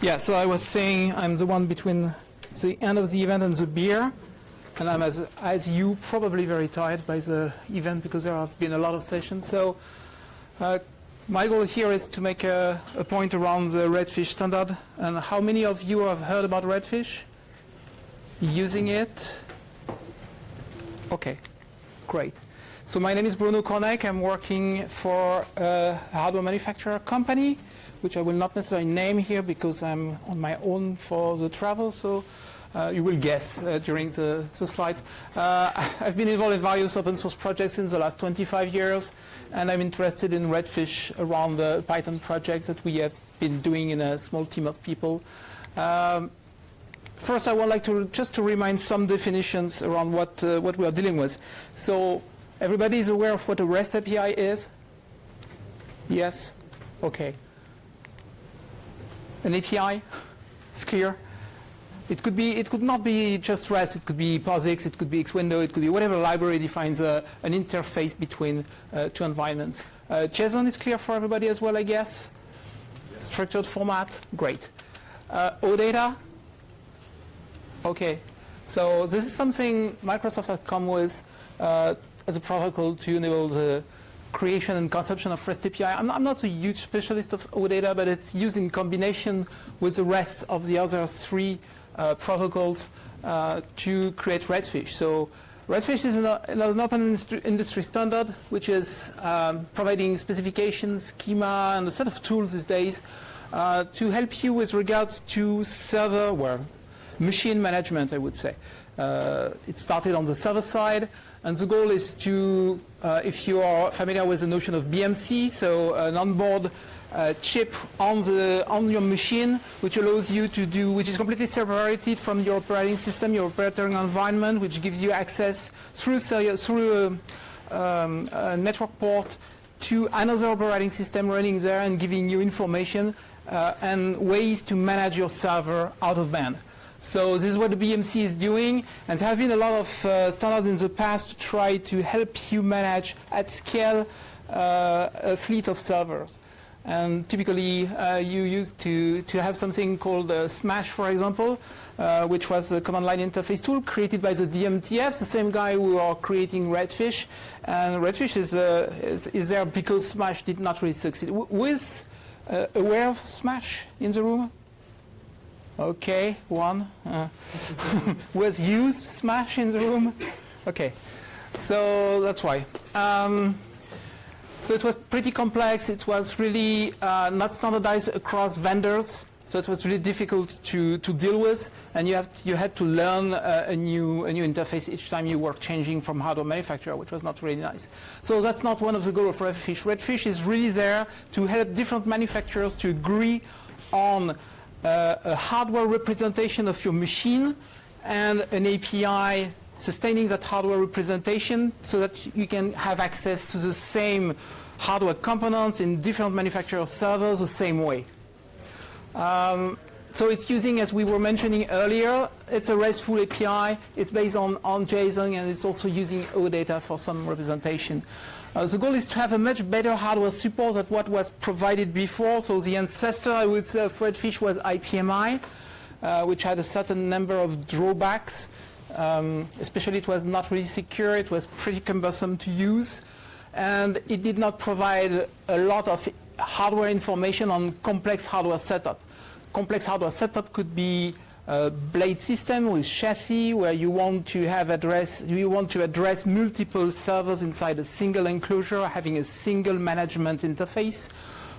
Yeah, so I was saying I'm the one between the end of the event and the beer. And I'm, as, as you, probably very tired by the event because there have been a lot of sessions. So uh, my goal here is to make a, a, point around the Redfish standard. And how many of you have heard about Redfish? Using it? Okay, great. So my name is Bruno Cornec. I'm working for a hardware manufacturer company which I will not necessarily name here because I'm on my own for the travel, so uh, you will guess uh, during the, the slides. Uh, I've been involved in various open source projects in the last 25 years, and I'm interested in Redfish around the Python project that we have been doing in a small team of people. Um, first, I would like to just to remind some definitions around what, uh, what we are dealing with. So everybody is aware of what a REST API is? Yes? Okay an API. It's clear. It could be. It could not be just REST. It could be POSIX. It could be Xwindow. It could be whatever library defines a, an interface between uh, two environments. Uh, JSON is clear for everybody as well, I guess. Structured format, great. Uh, OData. Okay. So this is something Microsoft has come with uh, as a protocol to enable the creation and consumption of REST API. I'm not, I'm not, a huge specialist of OData, but it's used in combination with the rest of the other three uh, protocols uh, to create Redfish. So Redfish is an, an open industry standard, which is um, providing specifications, schema, and a set of tools these days uh, to help you with regards to server, well, machine management, I would say. Uh, it started on the server side. And the goal is to, uh, if you are familiar with the notion of BMC, so an onboard uh, chip on the on your machine, which allows you to do, which is completely separated from your operating system, your operating environment, which gives you access through through a, um, a network port to another operating system running there and giving you information uh, and ways to manage your server out of band. So this is what the BMC is doing, and there have been a lot of uh, standards in the past to try to help you manage at scale uh, a fleet of servers. And typically, uh, you used to, to have something called uh, Smash, for example, uh, which was a command line interface tool created by the DMTF, the same guy who are creating Redfish. And Redfish is, uh, is, is, there because Smash did not really succeed. W with aware of Smash in the room? Okay, one. Uh, was used smash in the room? Okay, so that's why. Um, so it was pretty complex. It was really uh, not standardized across vendors. So it was really difficult to, to deal with, and you, have you had to learn uh, a, new, a new interface each time you were changing from hardware manufacturer, which was not really nice. So that's not one of the goals of Redfish. Redfish is really there to help different manufacturers to agree on a hardware representation of your machine and an API sustaining that hardware representation so that you can have access to the same hardware components in different manufacturer servers the same way. Um, so it's using, as we were mentioning earlier, it's a RESTful API. It's based on, on JSON, and it's also using OData for some representation. Uh, the goal is to have a much better hardware support than what was provided before. So the ancestor, I would say, of Redfish was IPMI, uh, which had a certain number of drawbacks. Um, especially it was not really secure. It was pretty cumbersome to use. And it did not provide a lot of hardware information on complex hardware setup. Complex hardware setup could be blade system with chassis where you want to have address you want to address multiple servers inside a single enclosure having a single management interface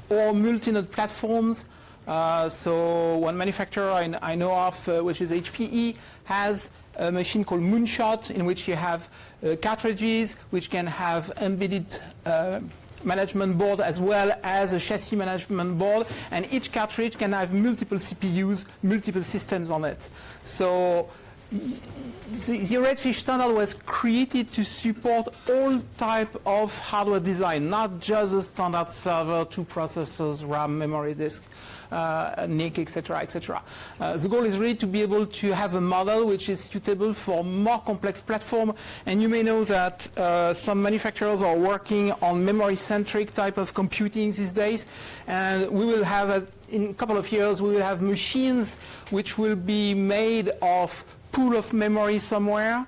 or multi-node platforms. Uh, so one manufacturer I, I know of uh, which is HPE has a machine called Moonshot in which you have uh, cartridges which can have embedded uh, management board as well as a chassis management board, and each cartridge can have multiple CPUs, multiple systems on it. So the, the Redfish standard was created to support all type of hardware design, not just the standard server, two processors, RAM, memory disk, NIC, etc., etc. The goal is really to be able to have a model which is suitable for more complex platform. And you may know that uh, some manufacturers are working on memory-centric type of computing these days, and we will have a, in a couple of years we will have machines which will be made of pool of memory somewhere,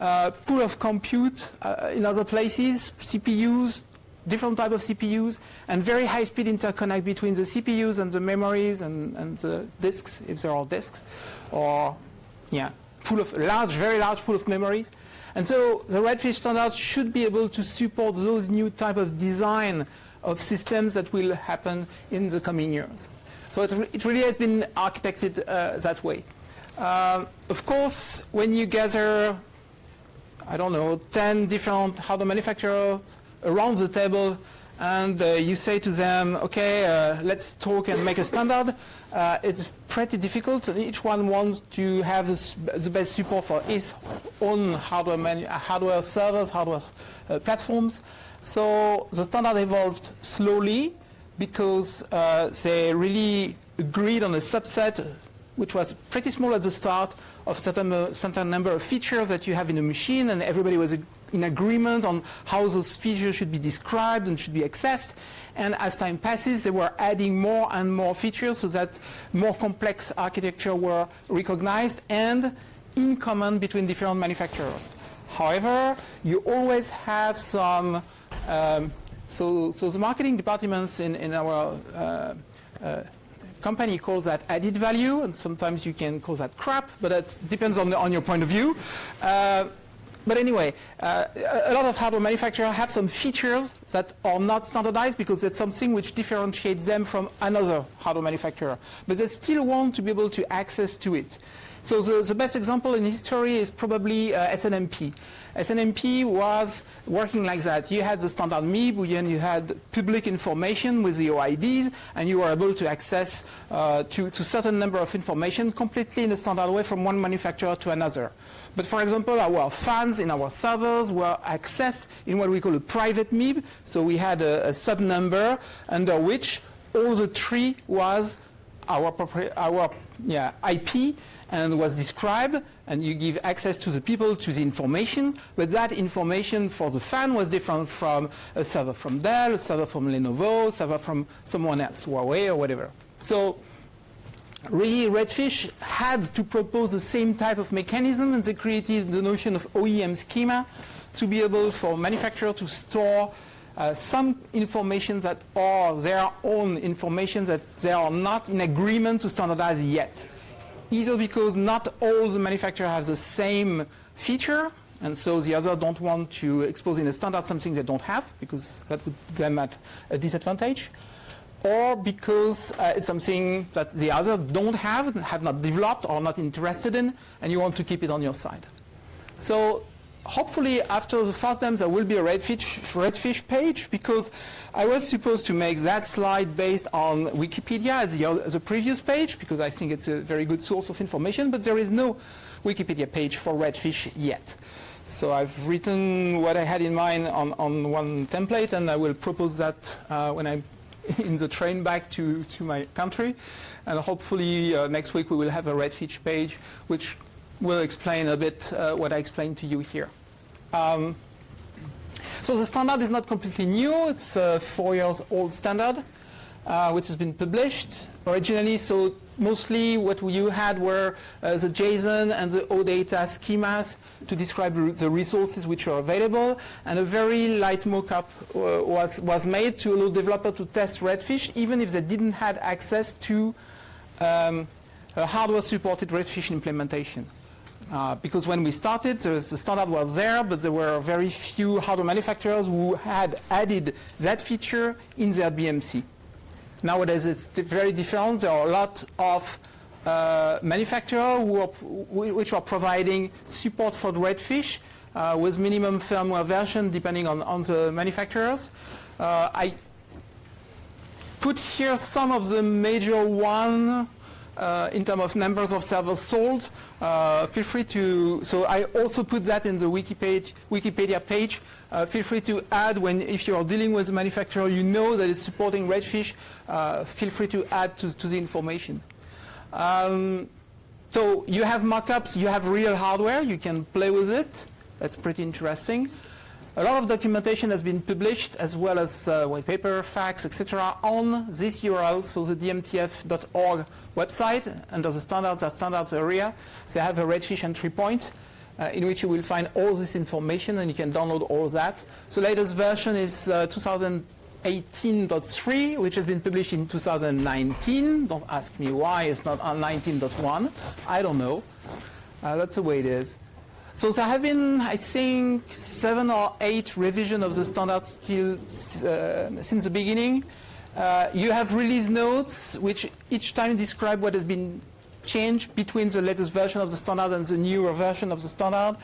uh, pool of compute uh, in other places, CPUs, different type of CPUs, and very high-speed interconnect between the CPUs and the memories and, and the disks, if there are all disks, or yeah, pool of large, very large pool of memories. And so the Redfish standard should be able to support those new type of design of systems that will happen in the coming years. So it, it really has been architected uh, that way. Uh, of course, when you gather, I don't know, 10 different hardware manufacturers around the table and uh, you say to them, okay, uh, let's talk and make a standard, uh, it's pretty difficult. Each one wants to have the best support for its own hardware, hardware servers, hardware uh, platforms. So the standard evolved slowly because uh, they really agreed on a subset which was pretty small at the start of certain, certain number of features that you have in a machine, and everybody was in agreement on how those features should be described and should be accessed. And as time passes, they were adding more and more features so that more complex architecture were recognized and in common between different manufacturers. However, you always have some, um, so, so the marketing departments in, in our uh, uh, company calls that added value, and sometimes you can call that crap, but it depends on, the, on your point of view. Uh, but anyway, uh, a lot of hardware manufacturers have some features that are not standardized because it's something which differentiates them from another hardware manufacturer. But they still want to be able to access to it. So the, the best example in history is probably uh, SNMP. SNMP was working like that. You had the standard MIB, and you had public information with the OIDs, and you were able to access uh, to, to certain number of information completely in a standard way from one manufacturer to another. But for example, our fans in our servers were accessed in what we call a private MIB. So we had a, a sub number under which all the tree was our, our yeah, IP and was described, and you give access to the people to the information, but that information for the fan was different from a server from Dell, a server from Lenovo, a server from someone else, Huawei or whatever. So really Redfish had to propose the same type of mechanism, and they created the notion of OEM schema to be able for manufacturer to store uh, some information that are their own information that they are not in agreement to standardize yet either because not all the manufacturers have the same feature, and so the other don't want to expose in a standard something they don't have, because that would put them at a disadvantage, or because uh, it's something that the other don't have, have not developed, or not interested in, and you want to keep it on your side. So hopefully after the FOSDEM there will be a redfish, redfish page because I was supposed to make that slide based on Wikipedia as the, the previous page because I think it's a very good source of information, but there is no Wikipedia page for redfish yet. So I've written what I had in mind on, on one template and I will propose that uh, when I'm in the train back to, to my country. And hopefully uh, next week we will have a redfish page which will explain a bit uh, what I explained to you here. Um, so the standard is not completely new. It's a four years old standard, uh, which has been published originally. So mostly what you had were uh, the JSON and the OData schemas to describe the resources which are available. And a very light mockup uh, was, was made to allow developers to test Redfish, even if they didn't have access to um, a hardware-supported Redfish implementation. Uh, because when we started, the standard was there, but there were very few hardware manufacturers who had added that feature in their BMC. Nowadays, it's very different. There are a lot of uh, manufacturers who are, which are providing support for Redfish uh, with minimum firmware version depending on, on the manufacturers. Uh, I put here some of the major ones uh, in terms of numbers of servers sold. Uh, feel free to, so I also put that in the Wikipedia, Wikipedia page. Uh, feel free to add when, if you're dealing with a manufacturer, you know that it's supporting Redfish, uh, feel free to add to, to the information. Um, so you have mockups, you have real hardware, you can play with it. That's pretty interesting. A lot of documentation has been published, as well as uh, white paper, facts, etc., on this URL, so the dmtf.org website, under the standards, standards area. They have a Redfish entry point, uh, in which you will find all this information, and you can download all that. So latest version is uh, 2018.3, which has been published in 2019. Don't ask me why it's not on 19.1. I don't know. Uh, that's the way it is. So there have been, I think, seven or eight revisions of the standard still uh, since the beginning. Uh, you have release notes, which each time describe what has been changed between the latest version of the standard and the newer version of the standard.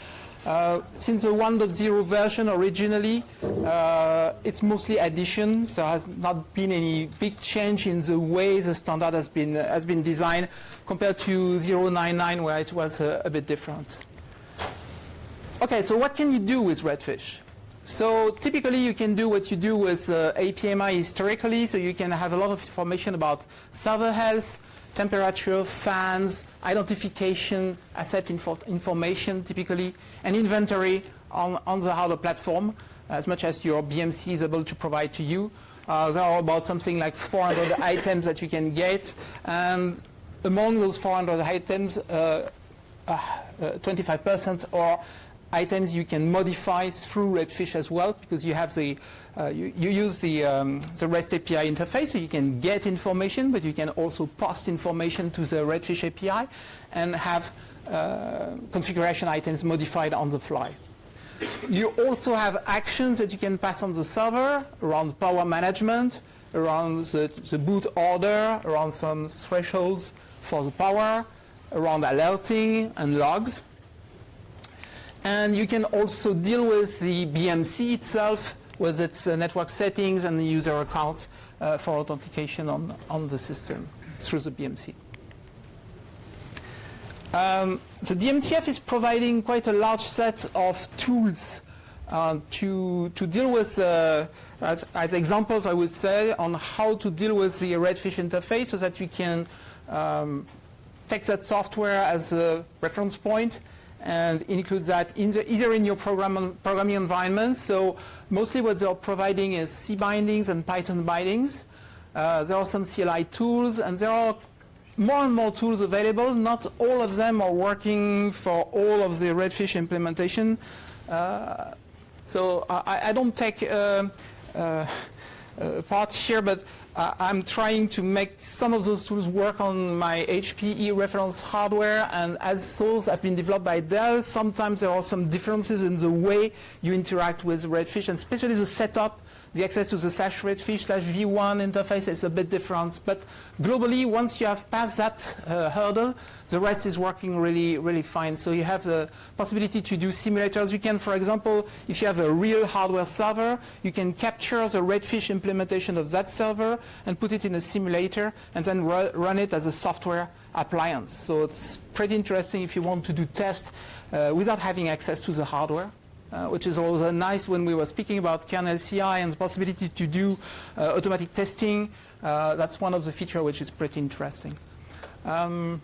Uh, since the 1.0 version originally, uh, it's mostly addition. There has not been any big change in the way the standard has been, has been designed compared to 0.99 where it was uh, a bit different. Okay, so what can you do with Redfish? So typically you can do what you do with uh, IPMI historically, so you can have a lot of information about server health, temperature, fans, identification, asset info information typically, and inventory on, on the hardware platform, as much as your BMC is able to provide to you. Uh, there are about something like 400 items that you can get, and among those 400 items, 25% uh, uh, are items you can modify through Redfish as well because you have the uh, you, you, use the um, the REST API interface so you can get information but you can also post information to the Redfish API and have uh, configuration items modified on the fly. You also have actions that you can pass on the server around power management, around the, the boot order, around some thresholds for the power, around alerting and logs. And you can also deal with the BMC itself with its uh, network settings and user accounts uh, for authentication on, on the system through the BMC. Um, the DMTF is providing quite a large set of tools uh, to, to deal with, uh, as, as, examples, I would say, on how to deal with the Redfish interface so that you can um, take that software as a reference point and include that in the, either in your program, programming environment. So mostly what they're providing is C bindings and Python bindings. Uh, there are some CLI tools, and there are more and more tools available. Not all of them are working for all of the Redfish implementation. Uh, so I, I, don't take uh, uh part here, but uh, I'm trying to make some of those tools work on my HPE reference hardware, and as those have been developed by Dell, sometimes there are some differences in the way you interact with Redfish, and especially the setup the access to the slash redfish slash v1 interface is a bit different. But globally, once you have passed that uh, hurdle, the rest is working really, really fine. So you have the possibility to do simulators. You can, for example, if you have a real hardware server, you can capture the redfish implementation of that server and put it in a simulator and then ru run it as a software appliance. So it's pretty interesting if you want to do tests uh, without having access to the hardware uh, which is also nice when we were speaking about kernel CI and the possibility to do uh, automatic testing. Uh, that's one of the features which is pretty interesting. Um,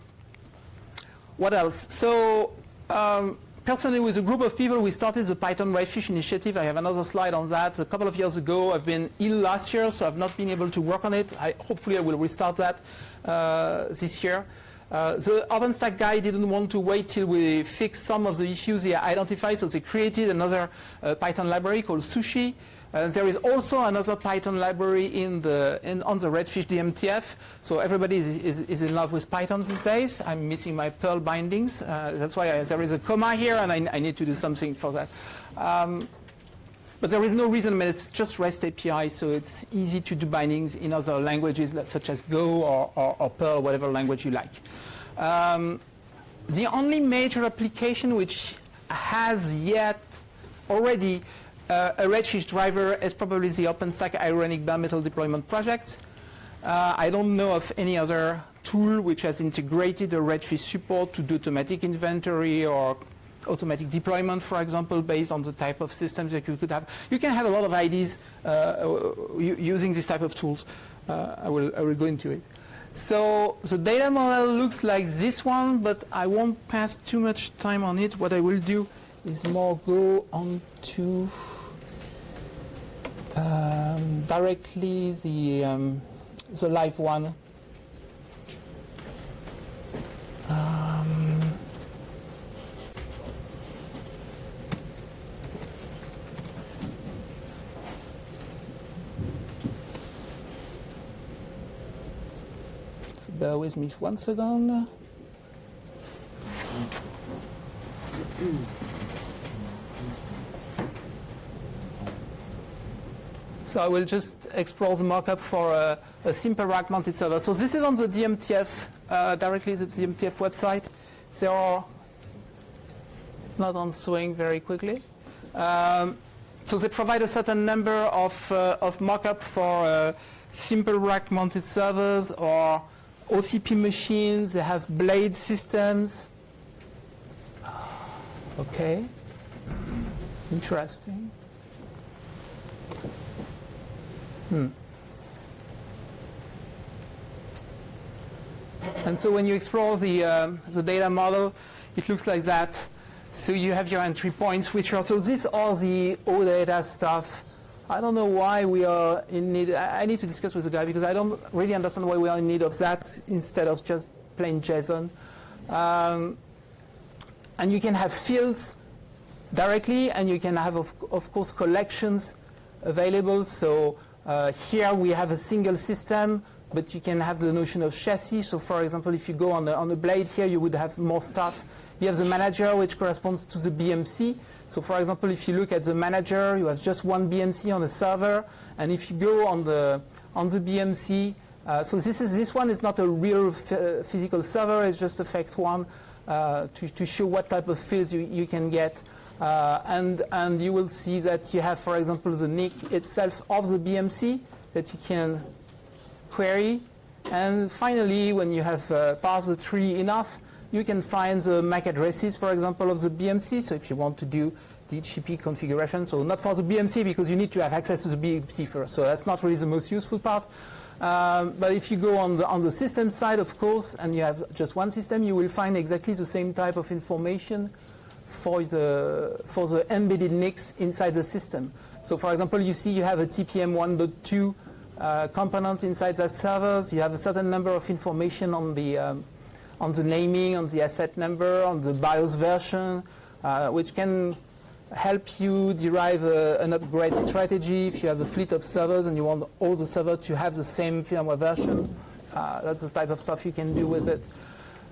what else? So um, personally, with a group of people, we started the Python Redfish initiative. I have another slide on that. A couple of years ago, I've been ill last year, so I've not been able to work on it. I, hopefully, I will restart that uh, this year. Uh, the OpenStack guy didn't want to wait till we fix some of the issues he identified, so they created another uh, Python library called Sushy. Uh, there is also another Python library in the, in, on the Redfish DMTF. So everybody is, is, is, in love with Python these days. I'm missing my Perl bindings. Uh, that's why I, there is a comma here, and I, I, need to do something for that. Um, but there is no reason, I mean, it's just REST API, so it's easy to do bindings in other languages such as Go or, or, or Perl, whatever language you like. Um, the only major application which has yet already uh, a Redfish driver is probably the OpenStack Ironic bare metal deployment project. Uh, I don't know of any other tool which has integrated a Redfish support to do automatic inventory or automatic deployment, for example, based on the type of systems that you could have. You can have a lot of ideas uh, using this type of tools. Uh, I, will, I will go into it. So the data model looks like this one, but I won't pass too much time on it. What I will do is more go on to um, directly the, um, the live one. Bear with me one second. So I will just explore the mockup for a, a simple rack-mounted server. So this is on the DMTF, uh, directly the DMTF website. They are not on swing very quickly. Um, so they provide a certain number of, uh, of mockup for uh, simple rack-mounted servers or OCP machines. They have blade systems. Okay, interesting. Hmm. And so when you explore the, uh, the data model, it looks like that. So you have your entry points, which are, so these are the OData stuff. I don't know why we are in need, I need to discuss with the guy because I don't really understand why we are in need of that instead of just plain JSON. Um, and you can have fields directly, and you can have, of, of course, collections available. So uh, here we have a single system, but you can have the notion of chassis. So for example, if you go on the, on the blade here, you would have more stuff. You have the manager, which corresponds to the BMC. So for example, if you look at the manager, you have just one BMC on the server. And if you go on the, on the BMC, uh, so this, is, this one is not a real physical server, it's just a fact one uh, to, to show what type of fields you, you can get. Uh, and, and you will see that you have, for example, the NIC itself of the BMC that you can query. And finally, when you have uh, parsed the tree enough, you can find the MAC addresses, for example, of the BMC. So if you want to do the configuration, so not for the BMC because you need to have access to the BMC first. So that's not really the most useful part. Um, but if you go on the, on the system side, of course, and you have just one system, you will find exactly the same type of information for the, for the embedded NICs inside the system. So for example, you see you have a TPM 1.2 uh, component inside that servers. You have a certain number of information on the, um, on the naming, on the asset number, on the BIOS version, uh, which can help you derive a, an upgrade strategy if you have a fleet of servers and you want all the servers to have the same firmware version. Uh, that's the type of stuff you can do with it.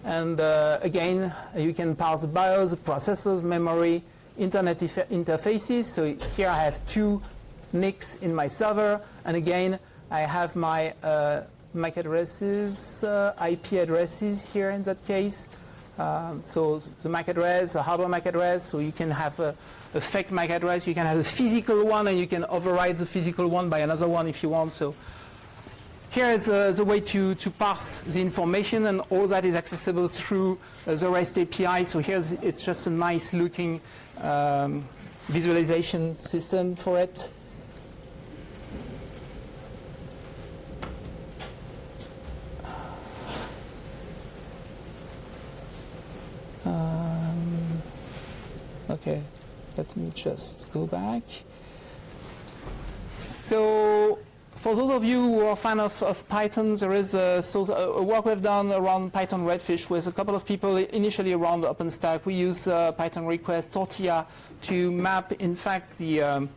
And uh, again, you can parse the BIOS, processors, memory, internet interfaces. So here I have two NICs in my server. And again, I have my uh, MAC addresses, uh, IP addresses here in that case. Um, so the MAC address, the hardware MAC address, so you can have a, a, fake MAC address, you can have a physical one, and you can override the physical one by another one if you want. So here is uh, the way to, to parse the information, and all that is accessible through uh, the REST API. So here it's just a nice looking um, visualization system for it. Okay, let me just go back. So for those of you who are fan of, of Python, there is a, so a, work we've done around Python Redfish with a couple of people initially around OpenStack. We use uh, Python request Tortilla to map, in fact, the um,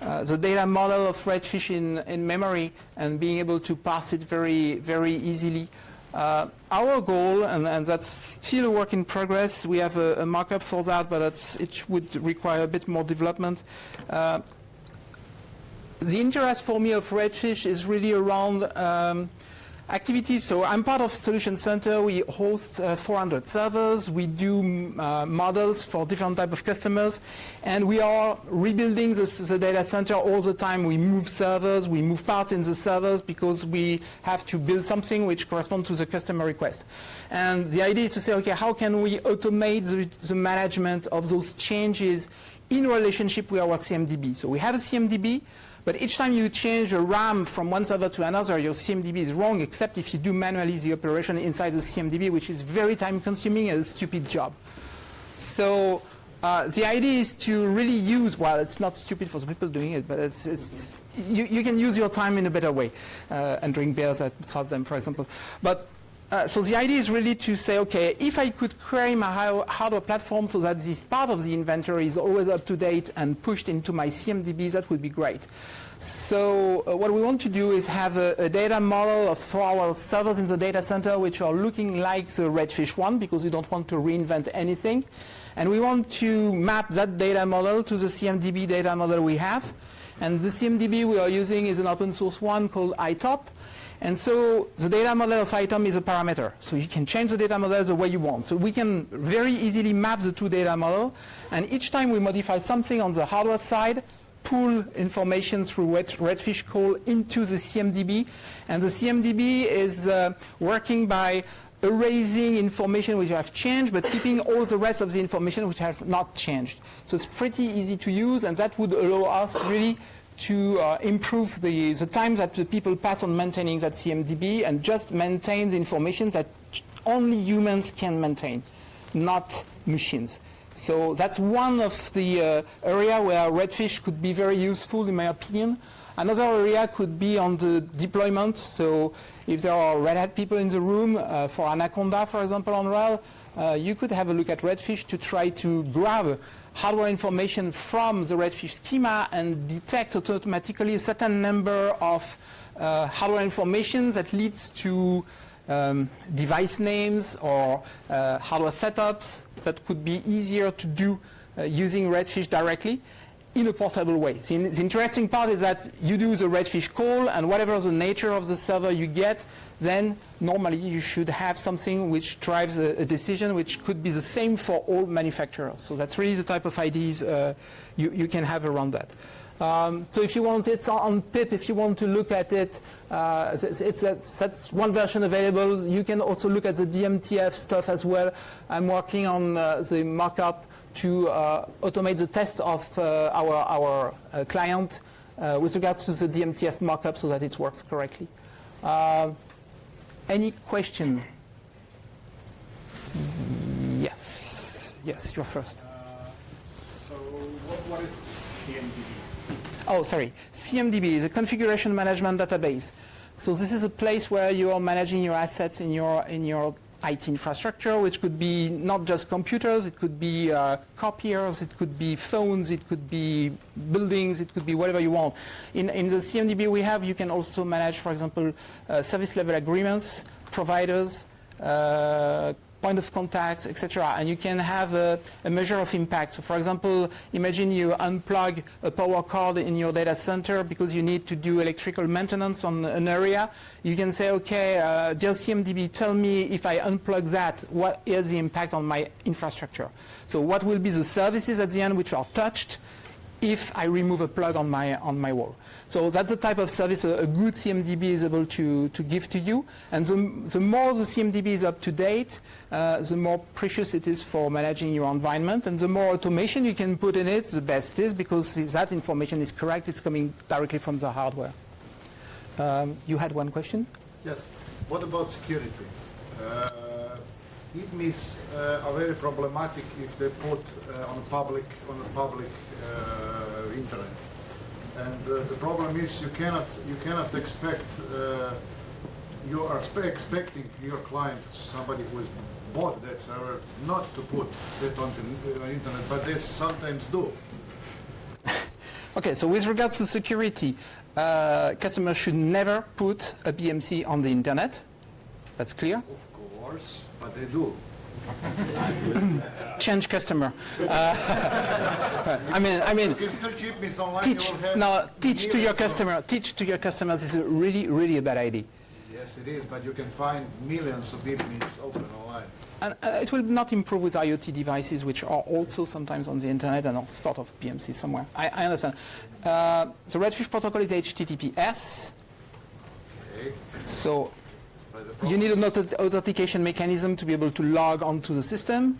uh, the data model of Redfish in, in memory and being able to parse it very, very easily. Uh, our goal, and, and, that's still a work in progress, we have a, a mockup for that, but it would require a bit more development. Uh, the interest for me of Redfish is really around um, activities. So I'm part of Solution Center. We host uh, 400 servers. We do uh, models for different type of customers, and we are rebuilding the, the, data center all the time. We move servers, we move parts in the servers because we have to build something which corresponds to the customer request. And the idea is to say, okay, how can we automate the, the management of those changes in relationship with our CMDB? So we have a CMDB. But each time you change a RAM from one server to another, your CMDB is wrong, except if you do manually the operation inside the CMDB, which is very time consuming and a stupid job. So uh, the idea is to really use, well, it's not stupid for the people doing it, but it's, it's you, you, can use your time in a better way uh, and drink beers at them, for example. But uh, so the idea is really to say, okay, if I could create my hardware platform so that this part of the inventory is always up to date and pushed into my CMDB, that would be great. So uh, what we want to do is have a, a, data model of, for our servers in the data center which are looking like the Redfish one because we don't want to reinvent anything. And we want to map that data model to the CMDB data model we have. And the CMDB we are using is an open source one called iTop. And so the data model of iTop is a parameter. So you can change the data model the way you want. So we can very easily map the two data model. And each time we modify something on the hardware side, pull information through Redfish call into the CMDB. And the CMDB is uh, working by erasing information which have changed, but keeping all the rest of the information which have not changed. So it's pretty easy to use, and that would allow us really to uh, improve the, the time that the people pass on maintaining that CMDB and just maintain the information that only humans can maintain, not machines. So that's one of the uh, area where Redfish could be very useful, in my opinion. Another area could be on the deployment. So if there are Red Hat people in the room, uh, for Anaconda, for example, on RHEL, uh, you could have a look at Redfish to try to grab hardware information from the Redfish schema and detect automatically a certain number of uh, hardware information that leads to um, device names or uh, hardware setups that could be easier to do uh, using Redfish directly in a portable way. The, the, interesting part is that you do the Redfish call, and whatever the nature of the server you get, then normally you should have something which drives a, a decision which could be the same for all manufacturers. So that's really the type of ideas uh, you, you can have around that. Um, so if you want, it's on pip. If you want to look at it, uh, it's, it's, it's, that's one version available. You can also look at the DMTF stuff as well. I'm working on uh, the mockup to uh, automate the test of uh, our, our uh, client uh, with regards to the DMTF mockup so that it works correctly. any question? Yes. Yes, you're first. so what, what is CMDB? Oh, sorry, CMDB is a configuration management database. So this is a place where you are managing your assets in your, in your IT infrastructure, which could be not just computers, it could be uh, copiers, it could be phones, it could be buildings, it could be whatever you want. In, in the CMDB we have, you can also manage, for example, uh, service level agreements, providers, uh, point of contacts, etc. And you can have a, a, measure of impact. So for example, imagine you unplug a power cord in your data center because you need to do electrical maintenance on an area. You can say, okay, uh, dear CMDB, tell me if I unplug that, what is the impact on my infrastructure? So what will be the services at the end which are touched if I remove a plug on my, on my wall. So that's the type of service a, a good CMDB is able to, to give to you. And the, the more the CMDB is up to date, uh, the more precious it is for managing your environment. And the more automation you can put in it, the best it is, because if that information is correct, it's coming directly from the hardware. Um, you had one question? Yes. What about security? Uh, IPMIs uh, are very problematic if they put uh, on public on a public uh, internet. And uh, the problem is you cannot you cannot expect uh, you are expecting your client, somebody who has bought that server, not to put that on the internet, but they sometimes do. okay, so with regards to security, uh, customers should never put a BMC on the internet. That's clear? Of course, but they do. Change customer. Uh, I mean, I mean, teach, no, teach to your customer. Teach to your customers is a really, really a bad idea. Yes, it is, but you can find millions of IPMIs open online. And uh, it will not improve with IoT devices, which are also sometimes on the internet and are sort of BMC somewhere. I, I understand. Uh, the Redfish protocol is HTTPS, Okay. so you need an auth- authentication mechanism to be able to log onto the system.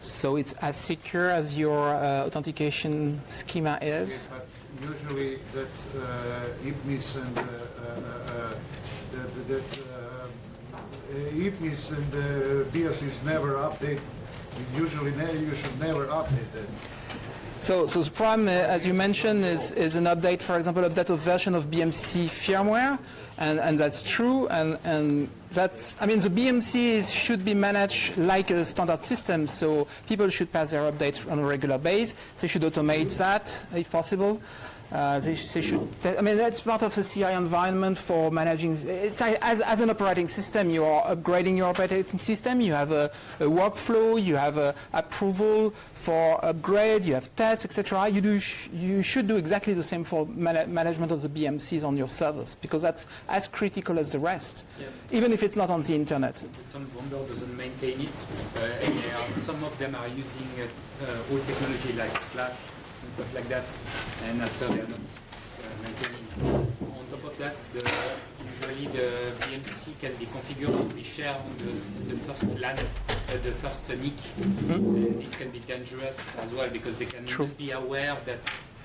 So it's as secure as your uh, authentication schema is. But usually that uh, IPMIS and uh, uh, uh, that, that uh, IPMIS and BIOS is never update. Usually, you should never update that. So, so the problem, uh, as you mentioned, is, is an update, for example, update of version of BMC firmware, and, and that's true, and, and that's, I mean, the BMC is, should be managed like a standard system, so people should pass their update on a regular basis. They should automate that, if possible. Uh, they, they should, I mean, that's part of the CI environment for managing. It's as, as an operating system, you are upgrading your operating system. You have a, a workflow, you have a approval for upgrade, you have tests, etc. You do, sh- you should do exactly the same for mana- management of the BMCs on your servers because that's as critical as the rest, Yeah. even if it's not on the internet. Some vendor doesn't maintain it, uh, and are, some of them are using uh, uh, old technology like Flash and stuff like that, and after they are not uh, maintaining. On top of that, the, usually the BMC can be configured to be shared on the, the first LAN, uh, the first NIC, and this can be dangerous as well because they can True. be aware that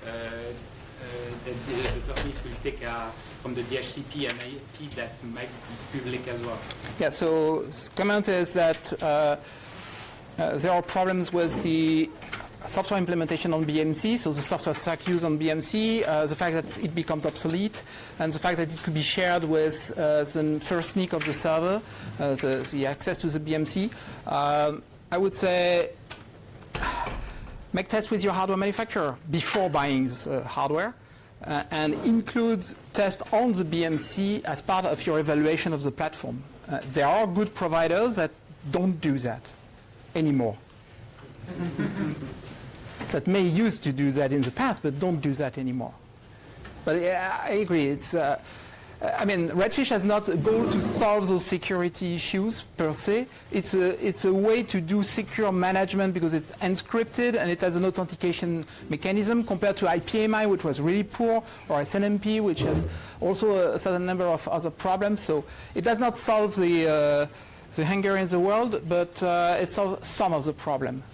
uh, uh, that the, the NIC will take uh, from the DHCP and IP that might be public as well. Yeah, so comment is that uh, uh, there are problems with the software implementation on BMC, so the software stack used on BMC, uh, the fact that it becomes obsolete, and the fact that it could be shared with uh, the first NIC of the server, uh, the, the access to the BMC. Um, I would say make tests with your hardware manufacturer before buying this uh, hardware. Uh, and include tests on the BMC as part of your evaluation of the platform. Uh, there are good providers that don't do that anymore. that may used to do that in the past, but don't do that anymore. But yeah, I agree. It's, uh, I mean, Redfish has not a goal to solve those security issues per se. It's a, it's a way to do secure management because it's encrypted and it has an authentication mechanism compared to IPMI, which was really poor, or SNMP, which has also a certain number of other problems. So it does not solve the, uh, the hunger in the world, but uh, it solves some of the problem.